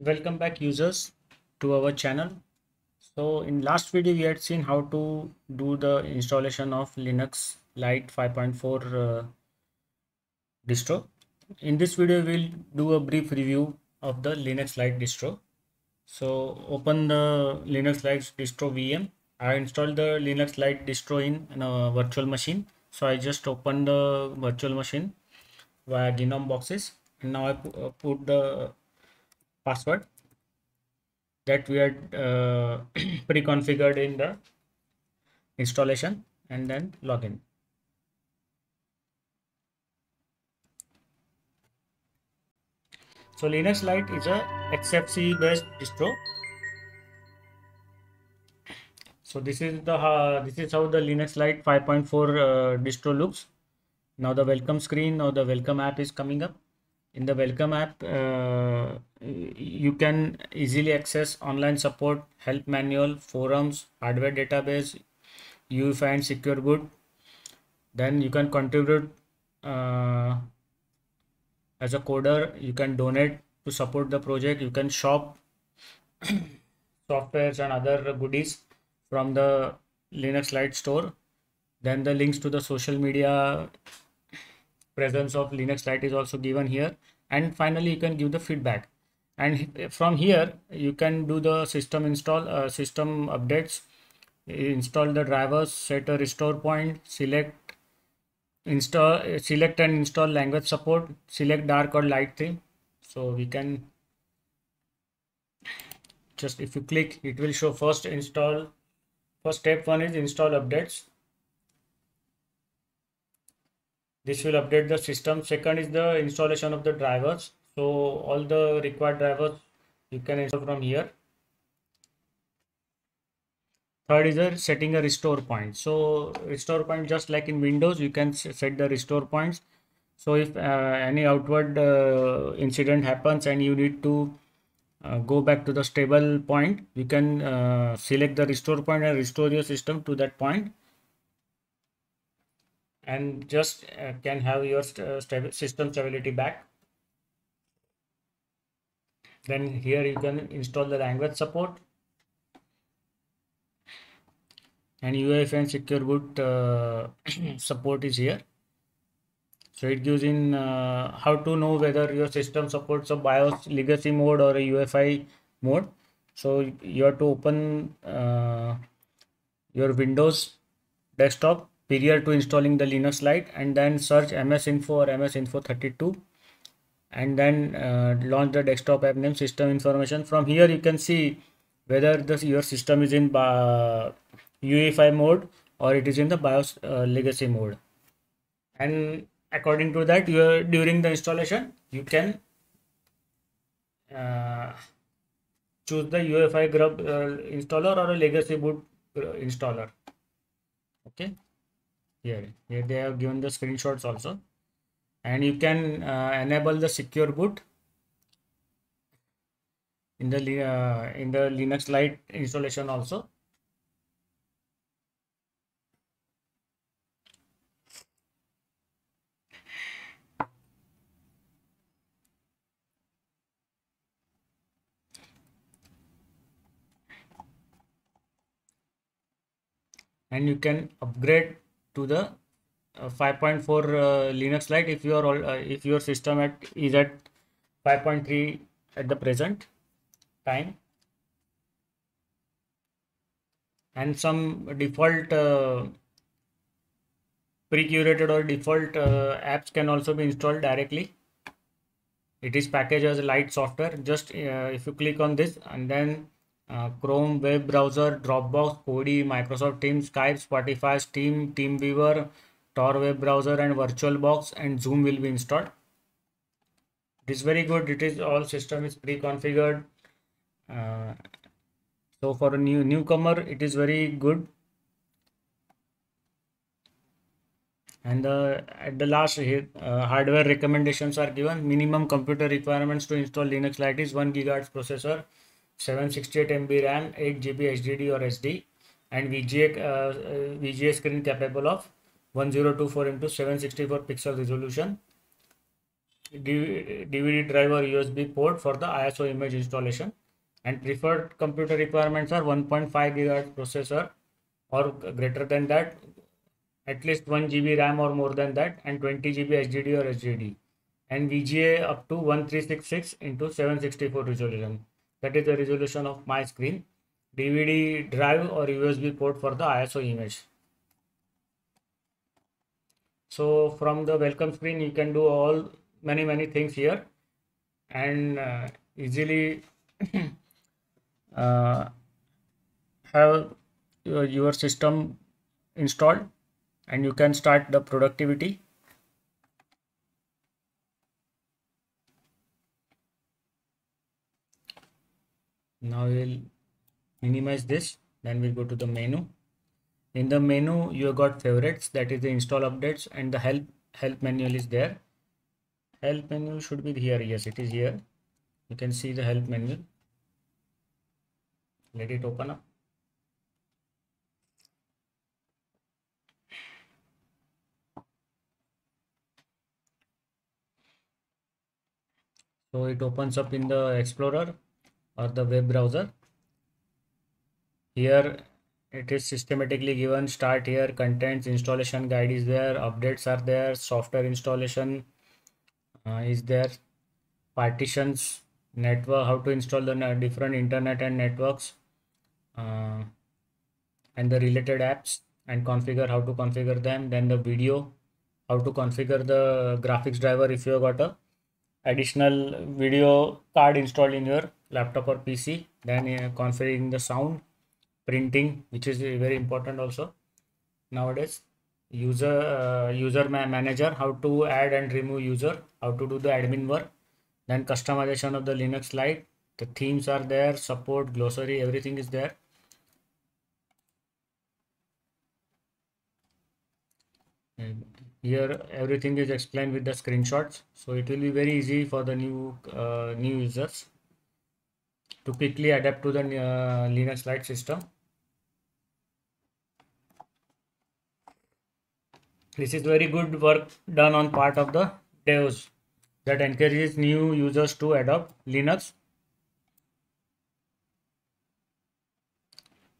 welcome back users to our channel. So in last video we had seen how to do the installation of linux lite 5.4 uh, distro. In this video we'll do a brief review of the linux lite distro. So open the linux lite distro vm i installed the linux lite distro in, in a virtual machine. So i just opened the virtual machine via gnome boxes. And now i put the password that we had uh, pre-configured in the installation and then login. So Linux Lite is a XFCE based distro. So this is the uh, this is how the Linux Lite 5.4 uh, distro looks. Now the welcome screen or the welcome app is coming up in the welcome app uh, you can easily access online support help manual forums hardware database UEFI and secure boot. Then you can contribute uh, as a coder you can donate to support the project. You can shop softwares and other goodies from the linux lite store. Then the links to the social media presence of linux lite is also given here. And finally you can give the feedback. And from here you can do the system install uh, system updates. Install the drivers set a restore point select install select and install language support select dark or light theme. So we can just if you click it will show first install first step one is install updates this will update the system. Second is the installation of the drivers. So all the required drivers you can install from here. Third is the setting a restore point. So restore point just like in windows you can set the restore points. So if uh, any outward uh, incident happens and you need to uh, go back to the stable point you can uh, select the restore point and restore your system to that point and just uh, can have your st uh, system stability back. Then here you can install the language support. And UEFI and secure boot uh, support is here. So it gives in uh, how to know whether your system supports a BIOS legacy mode or a UEFI mode. So you have to open uh, your Windows desktop prior to installing the Linux Lite and then search MS Info or MS Info 32 and then uh, launch the desktop app name system information. From here you can see whether the, your system is in uh, UEFI mode or it is in the BIOS uh, legacy mode. And according to that, you during the installation, you can uh, choose the UEFI grub uh, installer or a legacy boot uh, installer. Okay here here they have given the screenshots also. And you can uh, enable the secure boot in the uh, in the linux lite installation also. And you can upgrade to the uh, 5.4 uh, linux lite if your uh, if your system at is at 5.3 at the present time. And some default uh, pre-curated or default uh, apps can also be installed directly. It is packaged as a Lite Software. Just uh, if you click on this and then uh, Chrome web browser, Dropbox, Kodi, Microsoft Teams, Skype, Spotify, Steam, TeamViewer, Tor web browser and VirtualBox and Zoom will be installed. It is very good. It is all system is pre-configured. Uh, so for a new newcomer, it is very good. And uh, at the last uh, hardware recommendations are given. Minimum computer requirements to install Linux Lite is 1 gigahertz processor, seven sixty eight M B RAM eight G B H D D or H D and V G A V G A screen capable of one zero two four into seven sixty four pixel resolution D V D drive or U S B port for the I S O image installation and preferred computer requirements are one point five G R processor or greater than that at least one G B RAM or more than that and twenty G B H D D or H D D and V G A up to one three six six into seven sixty four resolution that is the resolution of my screen. DVD drive or USB port for the ISO image. So from the welcome screen you can do all many many things here. And uh, easily uh, have your, your system installed. And you can start the productivity now we'll minimize this then we'll go to the menu. In the menu you have got favorites that is the install updates and the help help manual is there. Help menu should be here yes it is here. You can see the help menu let it open up. So it opens up in the explorer or the web browser. Here it is systematically given start here contents installation guide is there updates are there software installation uh, is there partitions network how to install the different internet and networks uh, and the related apps and configure how to configure them then the video how to configure the graphics driver if you got a additional video card installed in your laptop or pc then uh, configuring the sound printing which is very important also. Nowadays user uh, user manager how to add and remove user how to do the admin work then customization of the linux lite the themes are there support glossary everything is there. Here everything is explained with the screenshots so it will be very easy for the new uh, new users to quickly adapt to the uh, linux lite system. This is very good work done on part of the devs that encourages new users to adopt linux.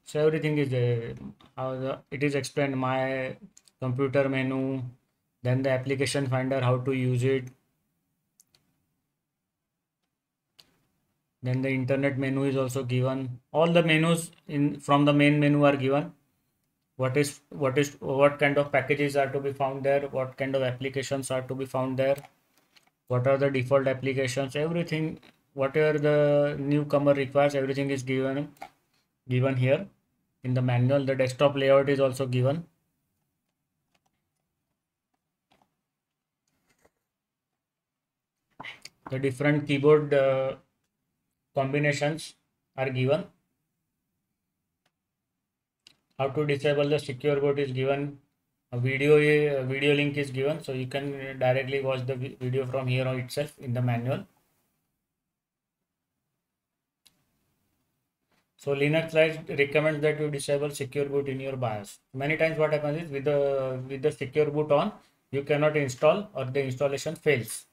So everything is uh, how the, it is explained my computer menu then the application finder how to use it then the internet menu is also given. All the menus in from the main menu are given. What is what is what kind of packages are to be found there? What kind of applications are to be found there? What are the default applications? Everything whatever the newcomer requires everything is given given here. In the manual the desktop layout is also given. The different keyboard uh, combinations are given. How to disable the secure boot is given. A video a video link is given. So you can directly watch the video from here on itself in the manual. So linux recommends that you disable secure boot in your bios. Many times what happens is with the with the secure boot on you cannot install or the installation fails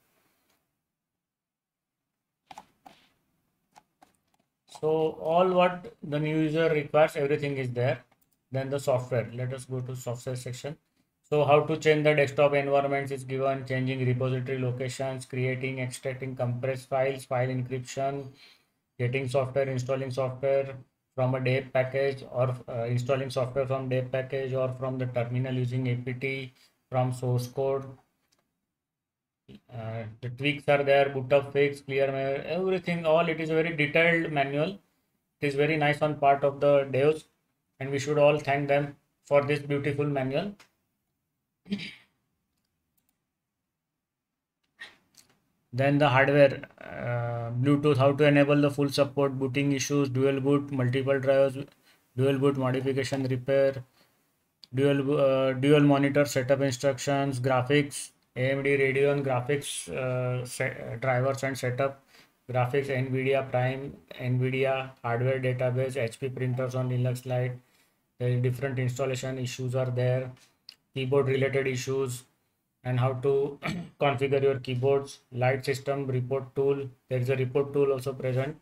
so all what the new user requires everything is there. Then the software. Let us go to software section. So how to change the desktop environments is given. Changing repository locations creating extracting compressed files file encryption getting software installing software from a deb package or uh, installing software from deb package or from the terminal using apt from source code uh, the tweaks are there boot up fix clear everything all it is a very detailed manual it is very nice on part of the devs and we should all thank them for this beautiful manual. then the hardware uh, bluetooth how to enable the full support booting issues dual boot multiple drivers dual boot modification repair dual uh, dual monitor setup instructions graphics amd radeon graphics uh, set, drivers and setup graphics nvidia prime nvidia hardware database hp printers on linux lite. Different installation issues are there keyboard related issues and how to configure your keyboards Lite System Report tool. There is a report tool also present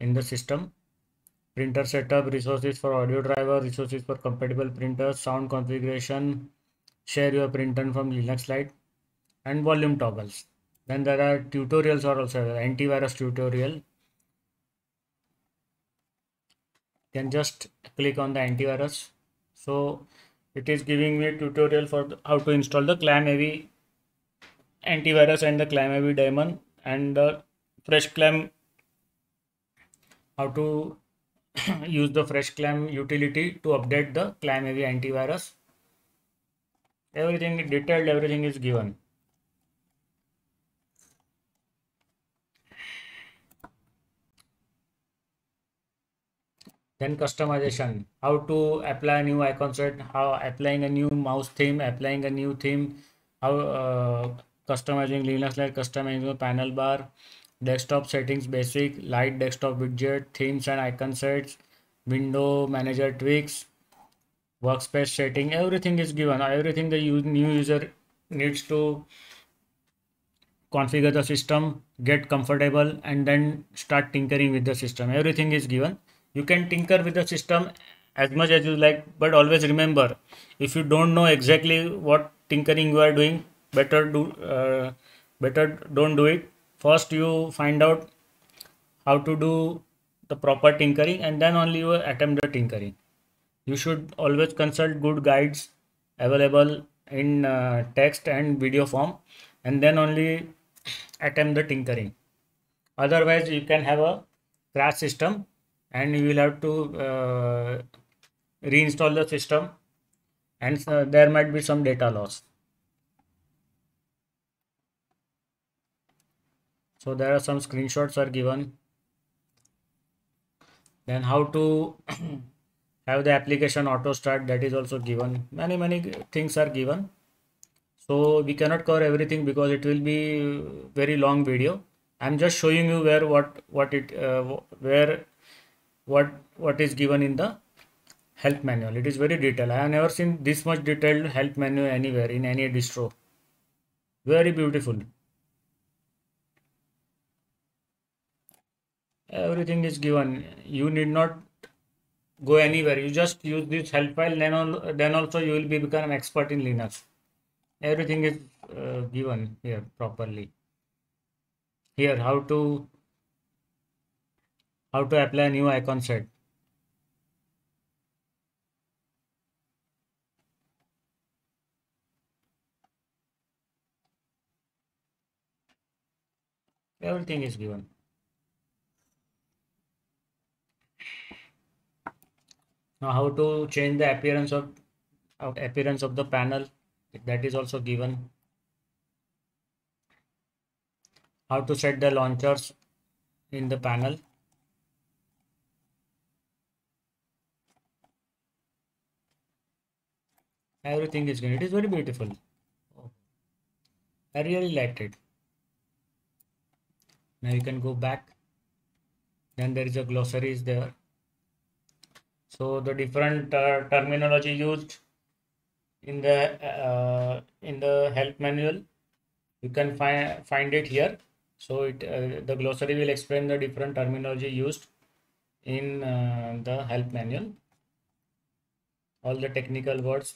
in the system. Printer setup resources for audio driver resources for compatible printers sound configuration share your printer from linux lite and volume toggles. Then there are tutorials are also antivirus tutorial. Can just click on the antivirus. So it is giving me a tutorial for how to install the ClamAV antivirus and the ClamAV daemon and the FreshClam how to use the FreshClam utility to update the ClamAV antivirus everything detailed everything is given. Then customization. How to apply a new icon set how applying a new mouse theme applying a new theme how uh, customizing linux lite customizing panel bar desktop settings basic light desktop widget themes and icon sets window manager tweaks workspace setting everything is given. Everything the new user needs to configure the system get comfortable and then start tinkering with the system. Everything is given. You can tinker with the system as much as you like but always remember if you don't know exactly what tinkering you are doing better do uh, better don't do it. First you find out how to do the proper tinkering and then only you attempt the tinkering you should always consult good guides available in uh, text and video form and then only attempt the tinkering. Otherwise you can have a crash system and you will have to uh, reinstall the system and uh, there might be some data loss. So there are some screenshots are given. Then how to have the application auto start that is also given. Many many things are given. So we cannot cover everything because it will be very long video. I'm just showing you where what what it uh, where what what is given in the help manual. It is very detailed. I have never seen this much detailed help manual anywhere in any distro. Very beautiful. Everything is given. You need not go anywhere. You just use this help file then then also you will be become an expert in linux. Everything is uh, given here properly. Here how to how to apply a new icon set. Everything is given now how to change the appearance of, appearance of the panel that is also given. How to set the launchers in the panel. Everything is good it is very beautiful. I really liked it. Now you can go back. Then there is a glossary is there so the different uh, terminology used in the uh, in the help manual you can find find it here. So it uh, the glossary will explain the different terminology used in uh, the help manual. All the technical words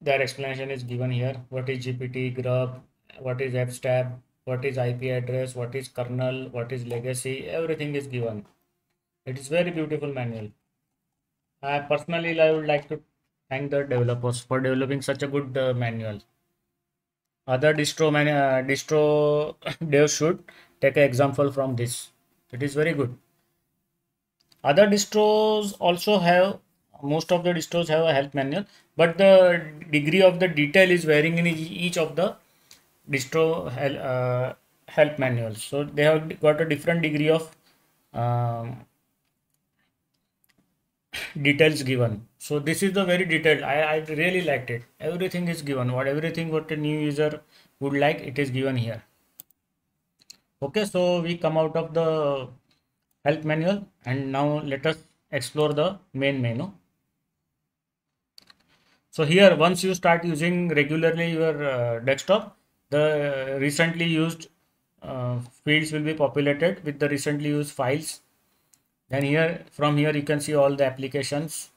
their explanation is given here. What is gpt grub what is fstab what is ip address what is kernel what is legacy everything is given it is very beautiful manual. I personally i would like to thank the developers for developing such a good uh, manual. Other distro man uh, distro devs should take an example from this. It is very good. Other distros also have most of the distros have a help manual but the degree of the detail is varying in each of the distro uh, help manuals. So they have got a different degree of um, details given. So this is the very detailed. I, I really liked it. Everything is given. What everything what a new user would like it is given here. Okay so we come out of the help manual and now let us explore the main menu. So here once you start using regularly your uh, desktop the recently used uh, fields will be populated with the recently used files then here from here you can see all the applications.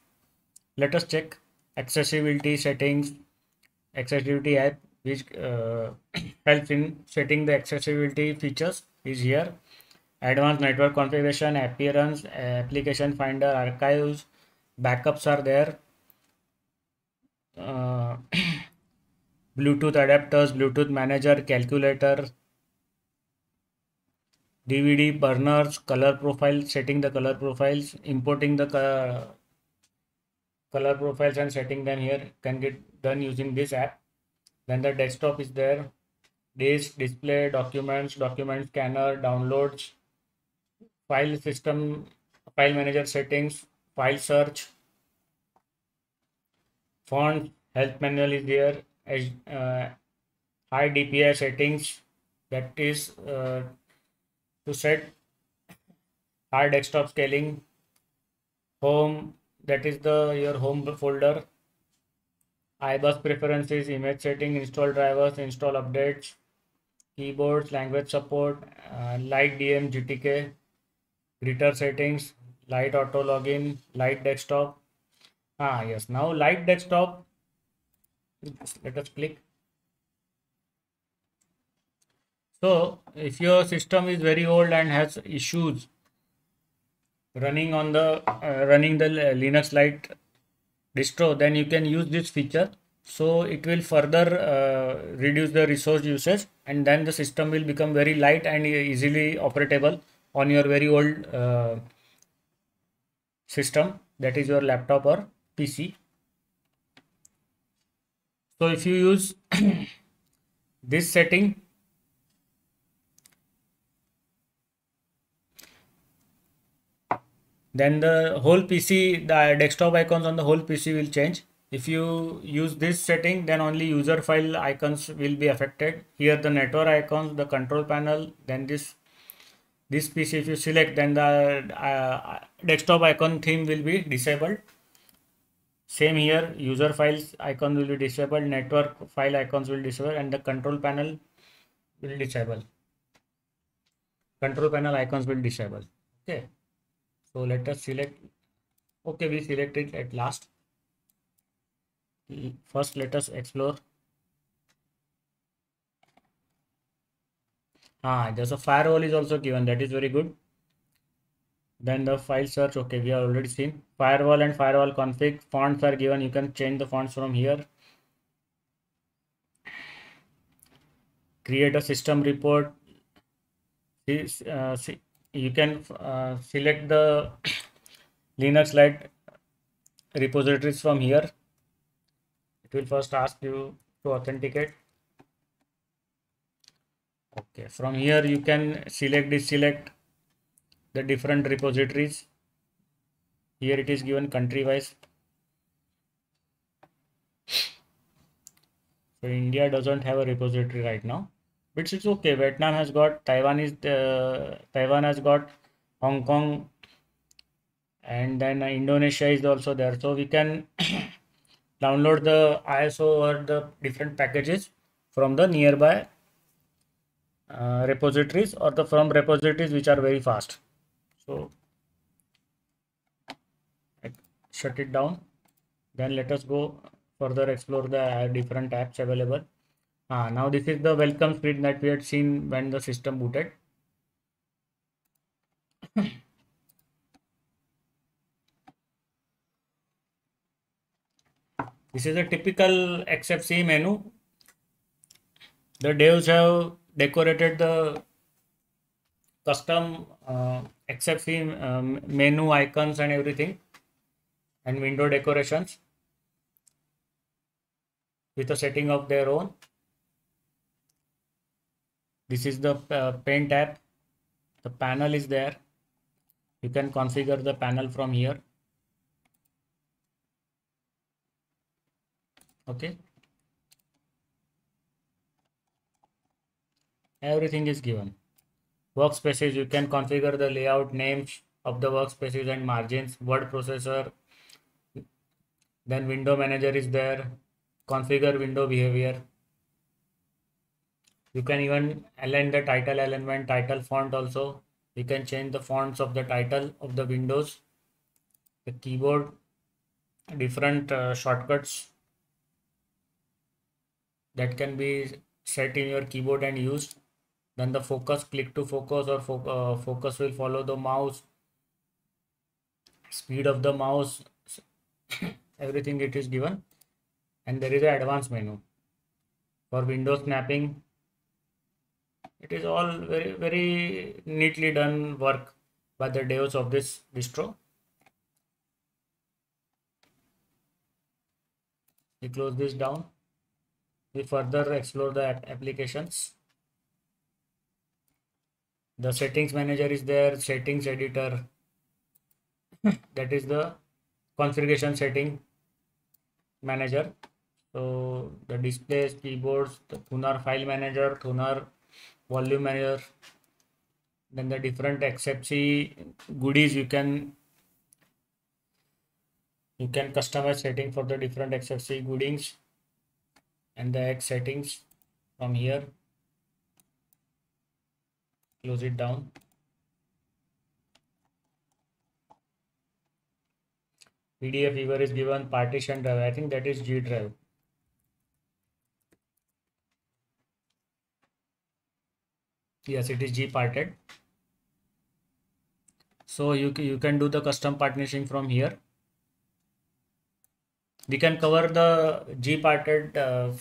Let us check accessibility settings accessibility app which uh, helps in setting the accessibility features is here. Advanced network configuration appearance application finder archives backups are there. Uh, bluetooth adapters bluetooth manager calculator dvd burners color profile setting the color profiles importing the color profiles and setting them here can get done using this app. Then the desktop is there. Disk display documents document scanner downloads file system file manager settings file search. Font help manual is there. As uh, high dpi settings that is uh, to set high desktop scaling home that is the your home folder ibus preferences image setting install drivers install updates keyboards language support uh, light dm gtk greeter settings Lite Auto Login Lite Desktop. Ah yes. Now Lite Desktop let us click so if your system is very old and has issues running on the uh, running the linux lite distro then you can use this feature so it will further uh, reduce the resource usage and then the system will become very light and easily operatable on your very old uh, system that is your laptop or PC. So if you use this setting then the whole PC the desktop icons on the whole PC will change. If you use this setting then only user file icons will be affected. Here the network icons the control panel then this this piece if you select then the uh, desktop icon theme will be disabled. Same here user files icon will be disabled network file icons will disable and the control panel will disable. Control panel icons will disable. Okay so let us select okay we select it at last. First let us explore. Ah there's a firewall is also given. That is very good. Then the file search okay we have already seen. Firewall and firewall config. Fonts are given. You can change the fonts from here. Create a system report. Uh, see, you can uh, select the linux lite repositories from here. It will first ask you to authenticate. Okay from here you can select deselect the different repositories. Here it is given country wise so india doesn't have a repository right now but it's okay. Vietnam has got taiwan is uh, taiwan has got hong kong and then indonesia is also there. So we can download the iso or the different packages from the nearby uh, repositories or the from repositories which are very fast. So shut it down. Then let us go further explore the different apps available ah, now this is the welcome screen that we had seen when the system booted this is a typical xfce menu the devs have decorated the custom uh, XFCE um, menu icons and everything and window decorations with a setting of their own. This is the uh, paint app. The panel is there. You can configure the panel from here. Okay. everything is given workspaces you can configure the layout names of the workspaces and margins word processor then window manager is there configure window behavior you can even align the title alignment title font also. You can change the fonts of the title of the windows. The keyboard different uh, shortcuts that can be set in your keyboard and used. Then the focus click to focus or fo uh, focus will follow the mouse. Speed of the mouse everything it is given. And there is an advanced menu for window snapping it is all very very neatly done work by the devs of this distro. We close this down. We further explore the applications. The settings manager is there settings editor. That is the configuration setting manager. So the displays keyboards the thunar file manager thunar volume manager then the different xfce goodies you can you can customize setting for the different xfce goodies and the x settings from here close it down PDF viewer is given partition drive. I think that is G drive. Yes, it is G parted. So you, you can do the custom partitioning from here. We can cover the G parted uh,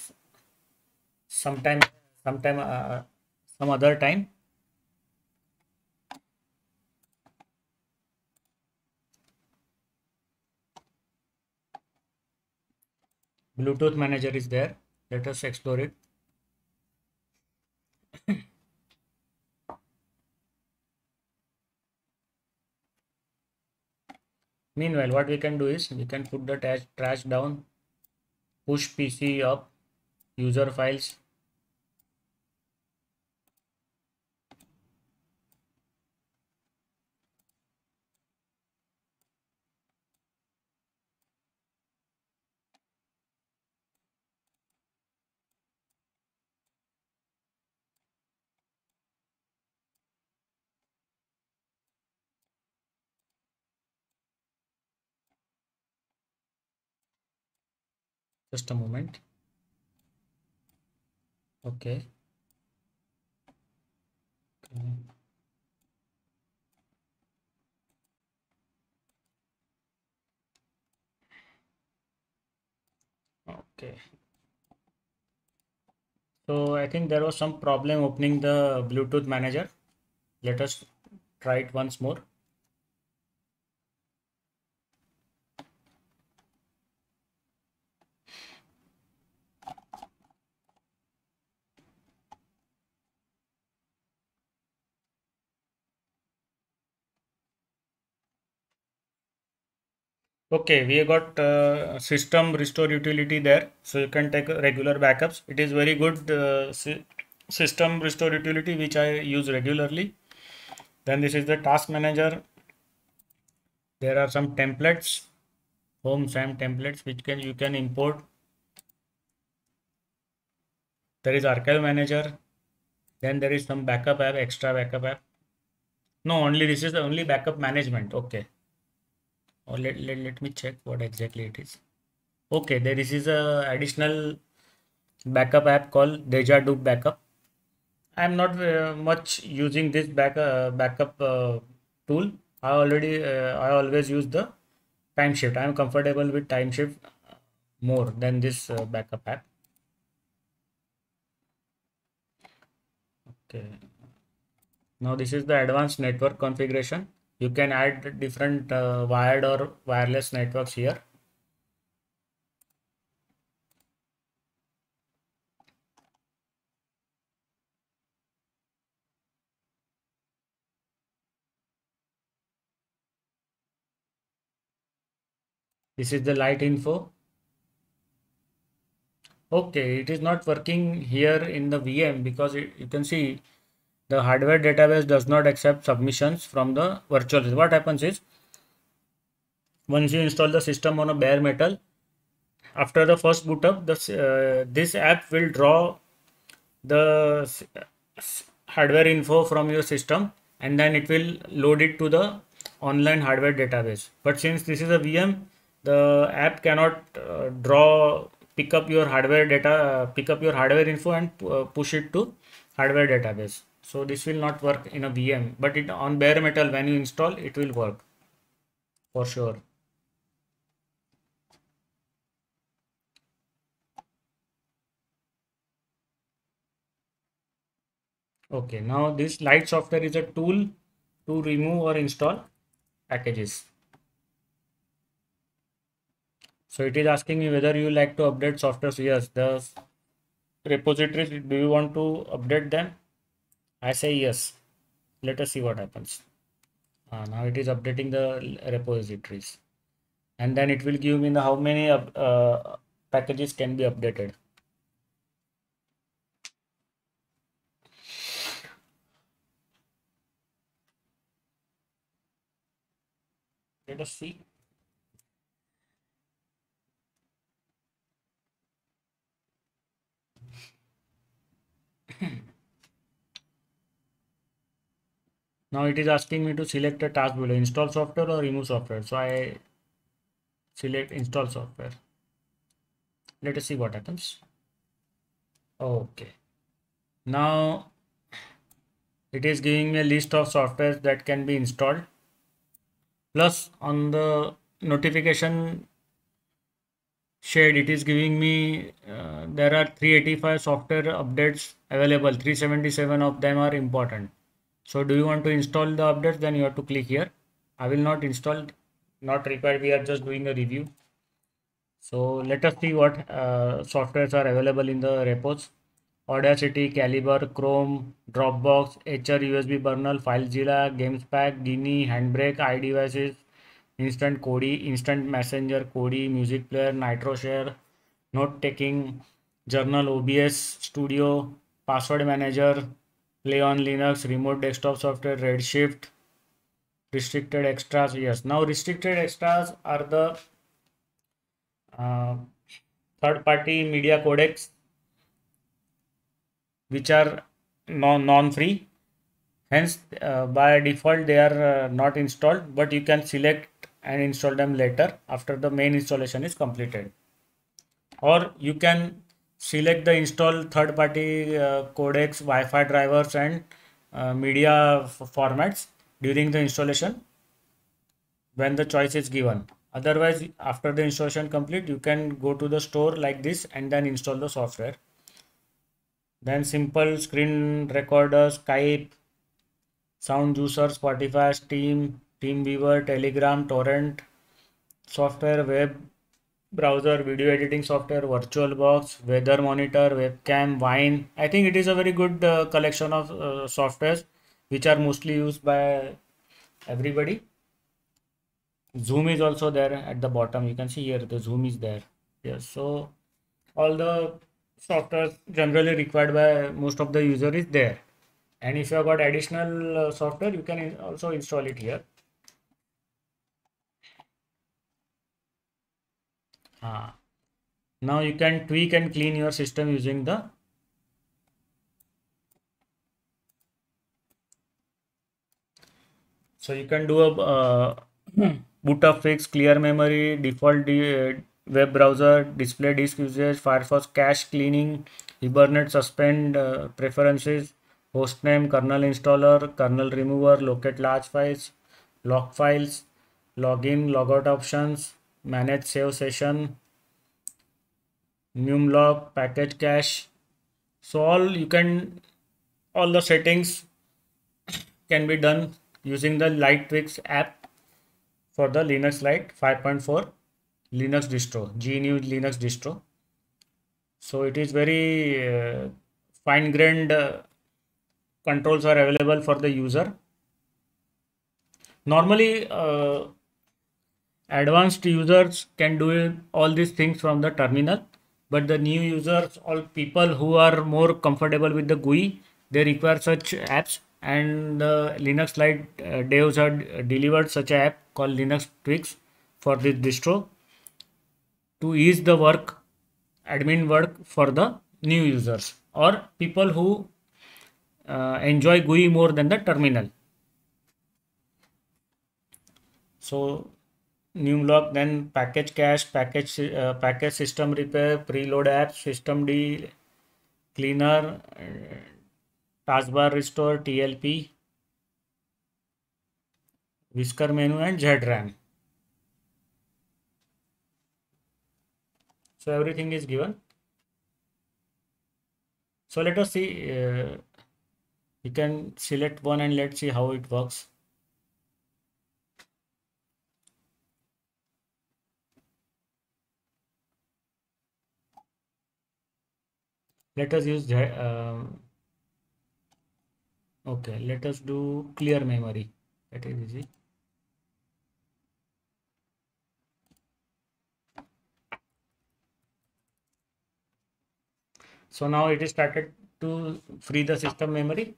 sometime, sometime, uh, some other time. Bluetooth manager is there. Let us explore it. Meanwhile, what we can do is we can put the trash, trash down, push PC up, user files, just a moment. Okay. Okay. So i think there was some problem opening the bluetooth manager. Let us try it once more okay we got uh, system restore utility there so you can take regular backups. It is very good uh, system restore utility which i use regularly. Then this is the task manager. There are some templates home sam templates which can you can import. There is archive manager. Then there is some backup app extra backup app. No only this is the only backup management. Okay or let, let, let me check what exactly it is. Okay there is, is a additional backup app called Déjà Dup backup. I'm not uh, much using this back, uh, backup uh, tool. I already uh, i always use the Timeshift. I'm comfortable with Timeshift more than this uh, backup app. Okay. Now this is the advanced network configuration you can add different uh, wired or wireless networks here. This is the Lite Info. Okay it is not working here in the VM because it, you can see the hardware database does not accept submissions from the virtual. What happens is once you install the system on a bare metal, after the first boot up this uh, this app will draw the hardware info from your system and then it will load it to the online hardware database but since this is a vm the app cannot uh, draw pick up your hardware data uh, pick up your hardware info and uh, push it to hardware database so this will not work in a vm but it on bare metal when you install it will work for sure okay now this Lite Software is a tool to remove or install packages so it is asking me whether you like to update software. So yes, the repositories, do you want to update them? I say yes. Let us see what happens. Uh, now it is updating the repositories. And then it will give me the how many uh, packages can be updated. Let us see. now it is asking me to select a task below install software or remove software. So i select install software. Let us see what happens. Okay. Now it is giving me a list of softwares that can be installed. Plus on the notification shade it is giving me uh, there are 385 software updates available. 377 of them are important so do you want to install the updates? Then you have to click here. I will not install not required. We are just doing a review. So let us see what uh, softwares are available in the repos. Audacity calibre chrome dropbox Etcher USB Burner filezilla gamespack Geany handbrake iDevices instant Kodi, instant messenger Kodi, music player, NitroShare, note taking, journal OBS studio, password manager, play on Linux, remote desktop software, Redshift, restricted extras. Yes, now restricted extras are the uh, third party media codecs which are non free hence uh, by default they are uh, not installed but you can select and install them later after the main installation is completed or you can select the install third party uh, codecs wi-fi drivers and uh, media formats during the installation when the choice is given. Otherwise after the installation complete you can go to the store like this and then install the software. Then simple screen recorder skype sound juicer spotify steam TeamViewer, Telegram, Torrent software, web browser, video editing software, VirtualBox, weather monitor, webcam, Wine. I think it is a very good uh, collection of uh, softwares which are mostly used by everybody. Zoom is also there at the bottom. You can see here the Zoom is there. Yes, so all the softwares generally required by most of the user is there. And if you have got additional uh, software, you can also install it here. Uh, now you can tweak and clean your system using the so you can do a uh, boot up fix clear memory default web browser display disk usage firefox cache cleaning hibernate suspend uh, preferences hostname kernel installer kernel remover locate large files log files login logout options manage save session numlock package cache. So all you can all the settings can be done using the Lite Tweaks app for the linux lite 5.4 linux distro gnu linux distro. So it is very uh, fine grained uh, controls are available for the user. Normally uh, advanced users can do all these things from the terminal but the new users all people who are more comfortable with the GUI they require such apps and the Linux Lite uh, devs have delivered such an app called Linux Tweaks for this distro to ease the work admin work for the new users or people who uh, enjoy GUI more than the terminal. So new lock then package cache package package system repair preload app system D cleaner taskbar restore T L P whisker menu and Z RAM so everything is given so let us see you can select one and let see how it works Let us use, uh, okay, let us do clear memory. That is easy. So now it is started to free the system memory.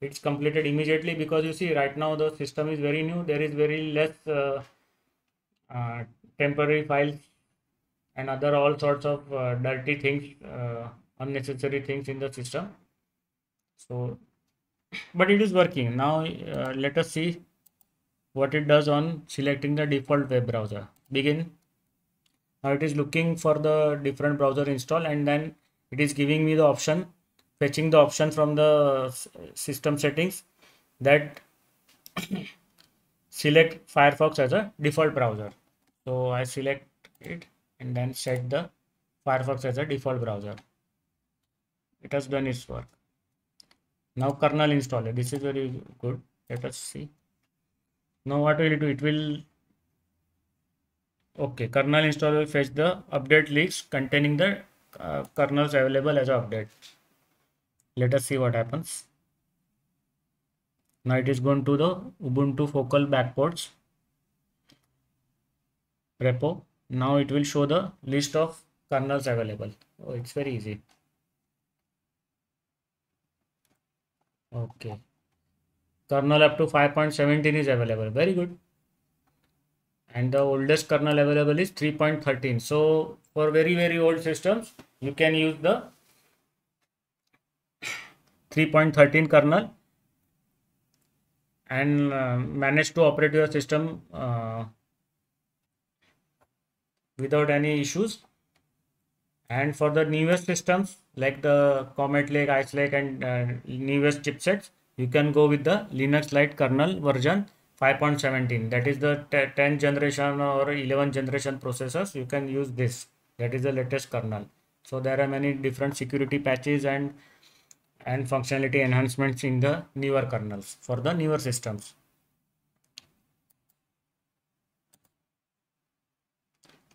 It's completed immediately because you see right now the system is very new. There is very less uh, uh, temporary files and other all sorts of uh, dirty things, uh, unnecessary things in the system. So, but it is working. Now uh, let us see what it does on selecting the default web browser. Begin. Now it is looking for the different browser install and then it is giving me the option fetching the option from the system settings that select Firefox as a default browser. So I select it and then set the Firefox as a default browser. It has done its work. Now kernel installer. This is very good. Let us see. Now what will it do? It will okay kernel installer will fetch the update list containing the uh, kernels available as update let us see what happens now it is going to the ubuntu focal backports repo now it will show the list of kernels available oh it's very easy okay. Kernel up to 5.17 is available. Very good. And the oldest kernel available is 3.13 so for very very old systems you can use the 3.13 kernel and uh, manage to operate your system uh, without any issues and for the newest systems like the comet lake ice lake and uh, newest chipsets you can go with the linux lite kernel version 5.17 that is the 10th generation or 11th generation processors. You can use this. That is the latest kernel. So there are many different security patches and and functionality enhancements in the newer kernels. For the newer systems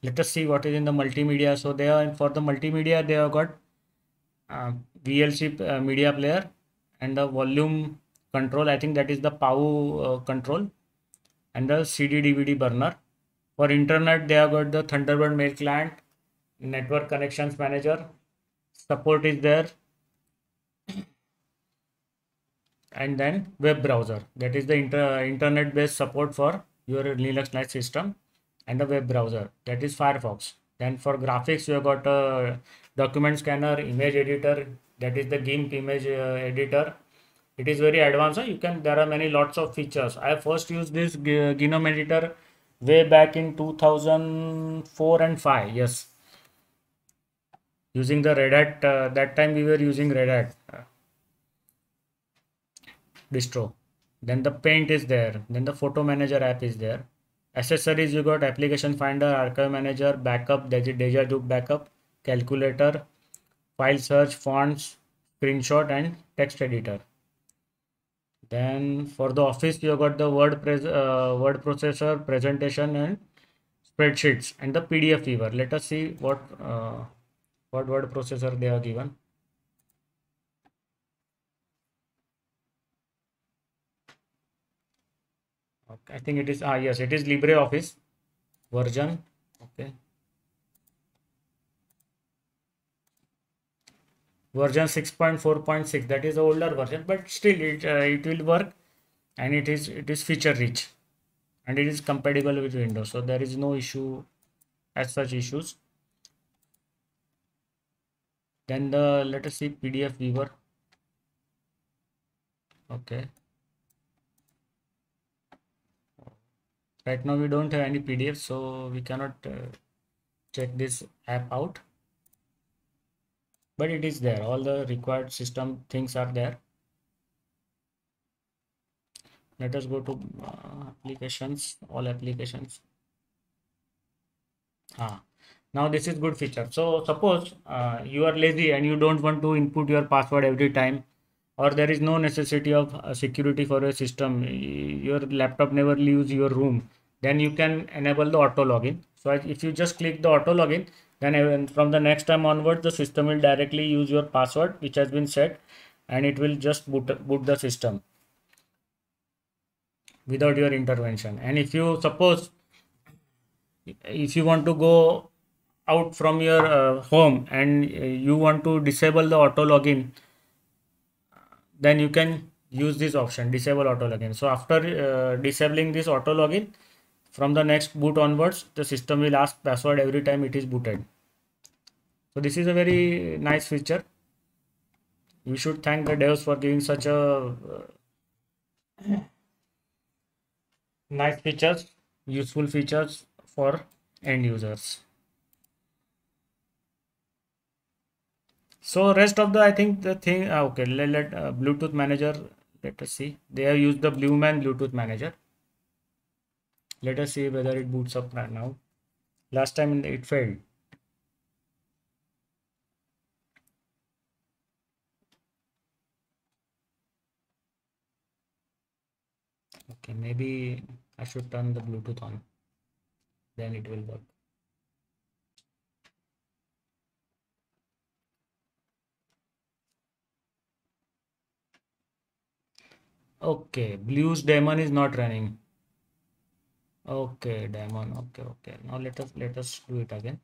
let us see what is in the multimedia. So they are for the multimedia they have got uh, vlc uh, media player and the volume control. I think that is the PAU uh, control and the cd dvd burner. For internet they have got the thunderbird mail client network connections manager support is there. And then web browser. That is the inter internet based support for your linux Lite system and the web browser. That is firefox. Then for graphics you have got a document scanner image editor. That is the gimp image uh, editor. It is very advanced you can there are many lots of features. I first used this gnome editor way back in 2004 and 5 yes. Using the red hat uh, that time we were using red hat uh, distro. Then the paint is there. Then the photo manager app is there accessories you got application finder archive manager backup Déjà Dup backup calculator file search fonts screenshot and text editor then for the office, you got the word uh, word processor, presentation, and spreadsheets, and the PDF viewer. Let us see what uh, what word processor they are given. Okay, I think it is ah yes, it is LibreOffice version. Okay. version 6.4.6 that is the older version but still it uh, it will work and it is it is feature rich and it is compatible with windows so there is no issue as such issues then the let us see pdf viewer okay right now we don't have any pdf so we cannot uh, check this app out. But it is there. All the required system things are there. Let us go to uh, applications all applications. Ah now this is good feature. So suppose uh, you are lazy and you don't want to input your password every time or there is no necessity of uh, security for a system. Your laptop never leaves your room. Then you can enable the auto login. So if you just click the auto login then from the next time onwards the system will directly use your password which has been set and it will just boot, boot the system without your intervention. And if you suppose if you want to go out from your uh, home and uh, you want to disable the auto login then you can use this option disable auto login. So after uh, disabling this auto login from the next boot onwards the system will ask password every time it is booted. So this is a very nice feature. We should thank the devs for giving such a uh, nice features useful features for end users so rest of the i think the thing uh, okay let, let uh, bluetooth manager let us see. They have used the blueman bluetooth manager. Let us see whether it boots up right now. Last time it failed. Okay maybe i should turn the bluetooth on. Then it will work Okay, BlueZ daemon is not running. Okay, daemon. Okay, okay. Now let us let us do it again.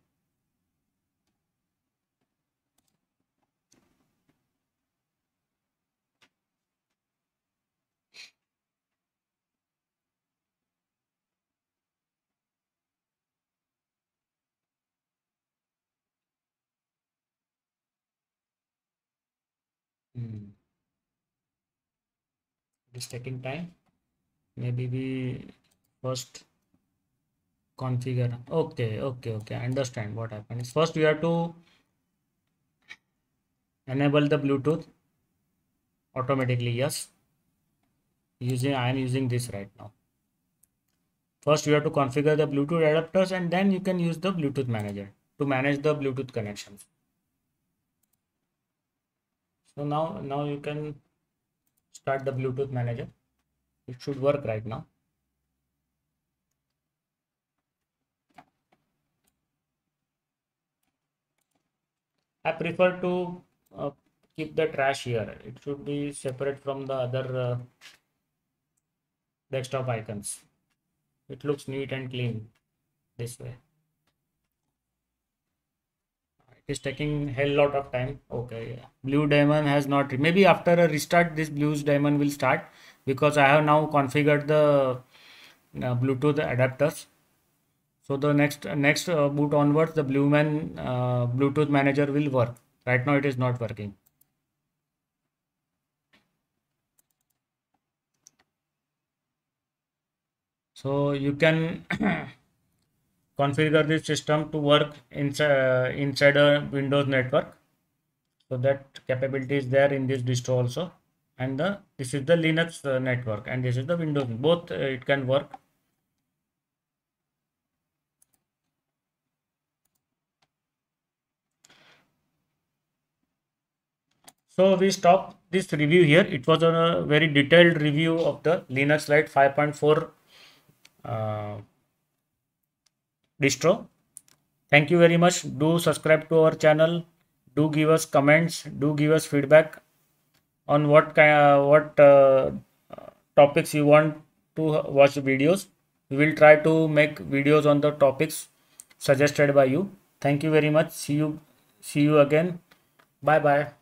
Hmm is taking time. Maybe we first configure. Okay okay okay. I understand what happens first we have to enable the bluetooth automatically. Yes. Using i am using this right now. First you have to configure the bluetooth adapters and then you can use the bluetooth manager to manage the bluetooth connections. So now now you can start the Bluetooth manager. It should work right now. I prefer to uh, keep the trash here. It should be separate from the other uh, desktop icons. It looks neat and clean this way is taking hell lot of time. Okay yeah. blue diamond has not maybe after a restart this BlueZ daemon will start because i have now configured the uh, bluetooth adapters. So the next next uh, boot onwards the blueman uh, bluetooth manager will work. Right now it is not working. So you can configure this system to work inside, uh, inside a Windows network. So that capability is there in this distro also. And the this is the Linux uh, network and this is the Windows. Both uh, it can work. So we stop this review here. It was a very detailed review of the Linux Lite 5.4 uh, distro. Thank you very much. Do subscribe to our channel. Do give us comments. Do give us feedback on what kind uh, what uh, topics you want to watch videos. We will try to make videos on the topics suggested by you. Thank you very much. See you see you again. Bye bye